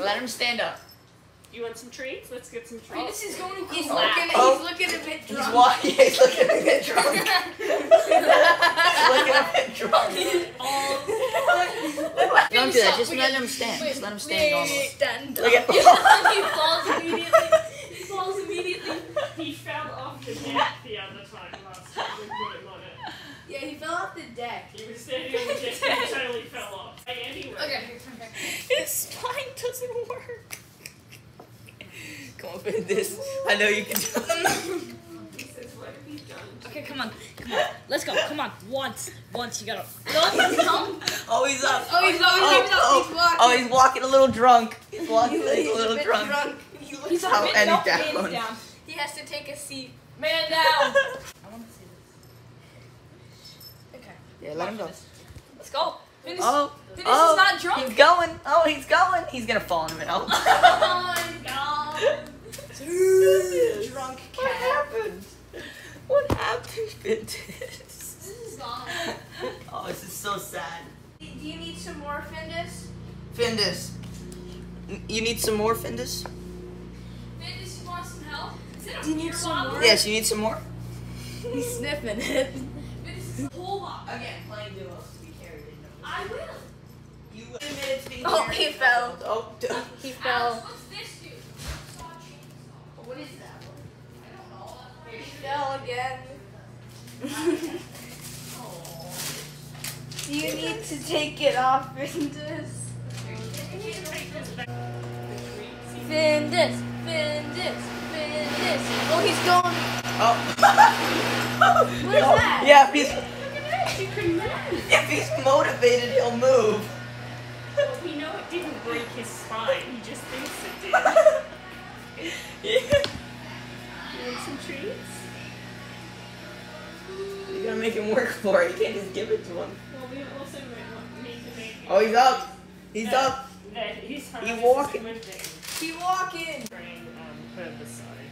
Let him stand up. You want some treats? Let's get some treats. Oh, this is going to He's collapse. looking. Oh. He's looking a bit He's drunk. walking. He's looking a bit drunk. he's looking a bit drunk. Don't do that. Just let him stand. Just let him stand normally. Stand Look at. he falls immediately. He falls immediately. He fell off the deck the other time last time we put him on it. Yeah, he fell off the deck. He was standing on the deck and he totally fell off. Like, anyway. Okay. His spine doesn't work. Come on, finish this. I know you can do it. He says, what have you done? Okay, come on. Come on. Let's go. Come on. Once. Once you gotta. No, no. Oh, he's up. Oh, he's always Oh, he's up. oh, He's walking. oh, he's walking a little drunk. He's walking He's a little bit drunk. He looks He's a Oh, bit and no, down. down. He has to take a seat. Man down. I want to see this. Okay. Yeah, let him go. Let's go. Finish. Oh, Finish oh, is not drunk. He's going. Oh, he's going. He's gonna fall in a minute. Oh. Oh my god. Drunk What cat. happened? What happened, Vintage? This is gone. Oh, this is so sad. Do you need some more Findus? Findus. You need some more, Findus? Finish. You want some help? Is it a Do you need some bottle? more? Yes, you need some more? He's sniffing it. Finish is a whole bottle. Again, playing duos to be carried in I will. You admitted to being Oh, carried he in fell. Oh, d- He Alex, fell. what's this do? Saw chainsaw. what is that? I don't know. He fell again. Do you need to take it off, Findus? Findus, Findus, Findus. Oh, he's going. Oh. What is oh, that? Yeah, if he's, You if he's motivated, he'll move. Well, we know it didn't break his spine. He just thinks it did. yeah. You want some treats? You gotta make him work for it. You can't just give it to him. Well, we also need to make Oh, he's up. He's Yeah. up. that his heart He walking. moving. He walking. Brain, um, herbicide.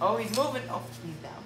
Oh, he's moving. Oh, he's down.